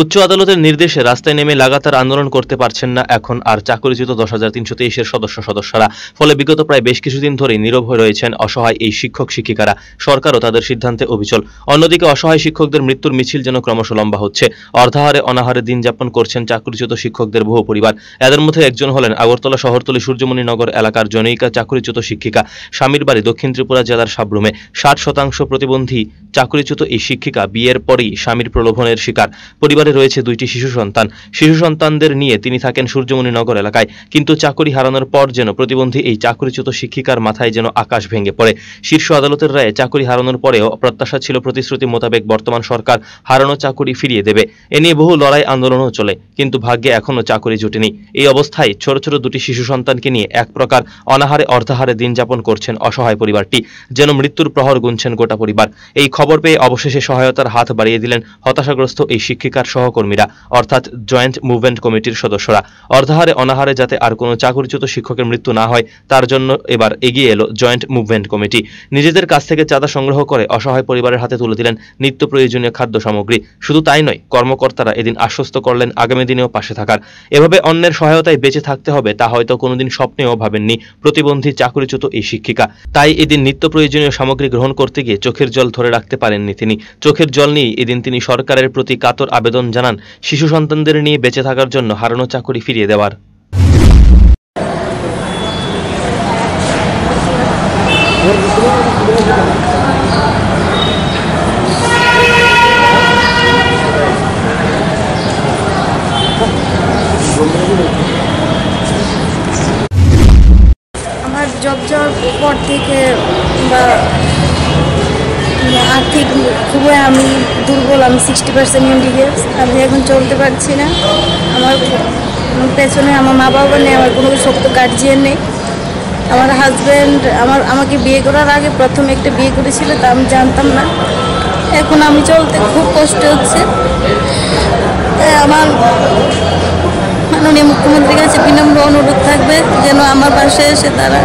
উচ্চ আদালতের নির্দেশে রাস্তায় নেমে লাগাতার আন্দোলন করতে পারছেন না এখন আর চাকরিচ্যুত দশ হাজার তিনশো তেইশের সদস্য সদস্যরা। ফলে বিগত প্রায় বেশ কিছুদিন ধরেই নীরব হয়ে রয়েছেন অসহায় এই শিক্ষক শিক্ষিকারা। সরকারও তাদের সিদ্ধান্তে অবিচল। অন্যদিকে অসহায় শিক্ষকদের মৃত্যুর মিছিল যেন ক্রমশ লম্বা হচ্ছে। অর্ধাহারে অনাহারে দিন যাপন করছেন চাকরিচ্যুত শিক্ষকদের বহু পরিবার। এদের মধ্যে একজন হলেন আগরতলা শহরতলি সূর্যমণি নগর এলাকার জনৈকা চাকরিচ্যুত শিক্ষিকা। স্বামীর বাড়ি দক্ষিণ ত্রিপুরা জেলার সাবরুমে। ষাট শতাংশ প্রতিবন্ধী চাকরিচ্যুত এই শিক্ষিকা বিয়ের পরেই স্বামীর প্রলোভনের শিকার। পরিবারে রয়েছে দুইটি শিশু সন্তান। শিশু সন্তানদের নিয়ে তিনি থাকেন সূর্যমণি নগর এলাকায়। কিন্তু চাকরি হারানোর পর যেন প্রতিবন্ধী এই চাকরিচ্যুত শিক্ষিকার মাথায় যেন আকাশ ভেঙে পড়ে। শীর্ষ আদালতের রায়ে চাকরি হারানোর পরেও প্রত্যাশা ছিল প্রতিশ্রুতি মোতাবেক বর্তমান সরকার হারানো চাকরি ফিরিয়ে দেবে। এ নিয়ে বহু লড়াই আন্দোলনও চলে, কিন্তু ভাগ্যে এখনও চাকরি জুটেনি। এই অবস্থায় ছোট ছোট দুটি শিশু সন্তানকে নিয়ে এক প্রকার অনাহারে অর্ধাহারে দিন যাপন করছেন অসহায় পরিবারটি, যেন মৃত্যুর প্রহর গুনছেন গোটা পরিবার। এই খবর পেয়ে অবশেষে সহায়তার হাত বাড়িয়ে দিলেন হতাশাগ্রস্ত এই শিক্ষিকার সহকর্মীরা, অর্থাৎ জয়েন্ট মুভমেন্ট কমিটির সদস্যরা। অর্ধাহারে অনাহারে যাতে আর কোনো চাকরিচ্যুত শিক্ষকের মৃত্যু না হয়, তার জন্য এবার এগিয়ে এলো জয়েন্ট মুভমেন্ট কমিটি। নিজেদের কাছ থেকে চাঁদা সংগ্রহ করে অসহায় পরিবারের হাতে তুলে দিলেন নিত্য প্রয়োজনীয় খাদ্য সামগ্রী। শুধু তাই নয়, কর্মকর্তারা এদিন আশ্বস্ত করলেন আগামী দিনেও পাশে থাকার। এভাবে অন্যের সহায়তায় বেঁচে থাকতে হবে তা হয়তো কোনোদিন স্বপ্নেও ভাবেননি প্রতিবন্ধী চাকরিচ্যুত এই শিক্ষিকা। তাই এদিন নিত্য প্রয়োজনীয় সামগ্রী গ্রহণ করতে গিয়ে চোখের জল ধরে রাখতে পারেননি তিনি। চোখের জল নিয়েই এদিন তিনি সরকারের প্রতি কাতর আবেদন জানান শিশু সন্তানদের নিয়ে বেঁচে থাকার জন্য হারানো চাকরি ফিরিয়ে দেওয়ার। আমার জব যাওয়ার পর থেকে বা আর্থিক খুবই আমি দুর্বল, আমি সিক্সটি পার্সেন্ট ইন্ডিগেটস আমি এখন চলতে পারছি না। আমার পেছনে আমার মা বাবা নেই, আমার কোনো শক্ত গার্জিয়ান নেই। আমার হাজব্যান্ড আমার, আমাকে বিয়ে করার আগে প্রথম একটা বিয়ে করেছিল, তা আমি জানতাম না। এখন আমি চলতে খুব কষ্ট হচ্ছে। আমার মাননীয় মুখ্যমন্ত্রীর কাছে বিনম্র অনুরোধ থাকবে যেন আমার পাশে এসে তারা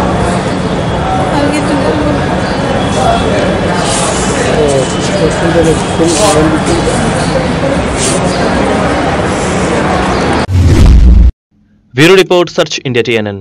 আমি কিছু bureau report search India TNN.